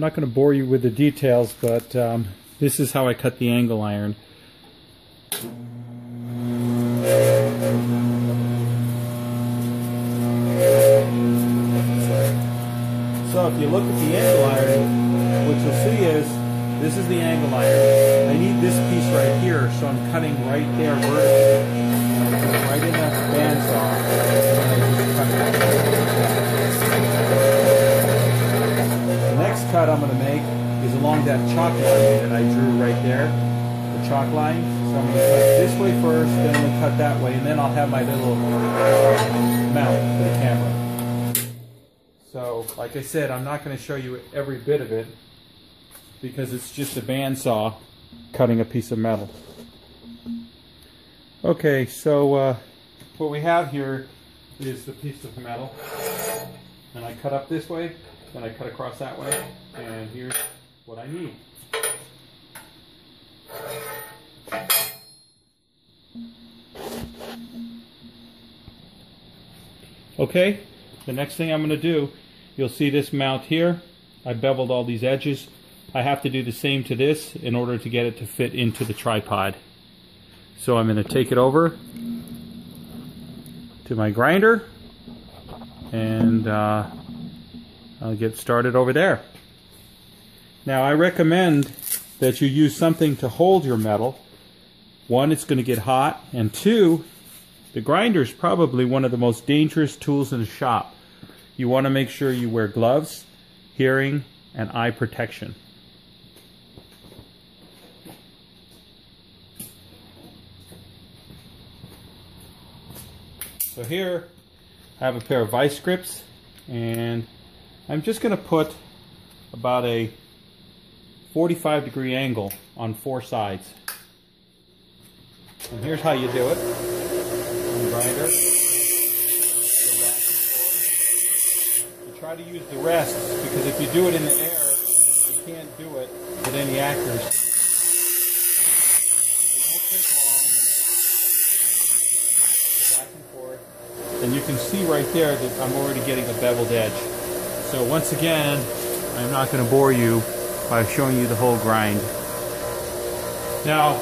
I'm not going to bore you with the details, but um, this is how I cut the angle iron. So if you look at the angle iron, what you'll see is this is the angle iron. I need this piece right here, so I'm cutting right there vertically. Right in that bandsaw. Cut I'm going to make is along that chalk line that I drew right there. The chalk line. So I'm going to cut this way first, then I'm going to cut that way, and then I'll have my little mount for the camera. So, like I said, I'm not going to show you every bit of it because it's just a bandsaw cutting a piece of metal. Okay, so uh, what we have here is the piece of metal. And I cut up this way, then I cut across that way, and here's what I need. Okay, the next thing I'm going to do, you'll see this mount here. I beveled all these edges. I have to do the same to this in order to get it to fit into the tripod. So I'm going to take it over to my grinder and uh, I'll get started over there. Now I recommend that you use something to hold your metal. One, it's going to get hot, and two, the grinder is probably one of the most dangerous tools in the shop. You want to make sure you wear gloves, hearing, and eye protection. So here I have a pair of vice grips and I'm just going to put about a 45 degree angle on four sides. And here's how you do it. On grinder. Go back and forth. You try to use the rests because if you do it in the air, you can't do it with any accuracy. And you can see right there that I'm already getting a beveled edge. So once again, I'm not going to bore you by showing you the whole grind. Now,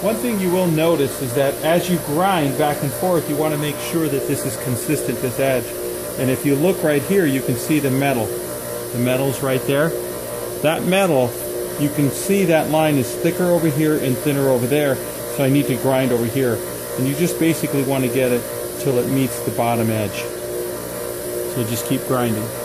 one thing you will notice is that as you grind back and forth, you want to make sure that this is consistent, this edge. And if you look right here, you can see the metal. The metal's right there. That metal, you can see that line is thicker over here and thinner over there, so I need to grind over here. And you just basically want to get it till it meets the bottom edge. So just keep grinding.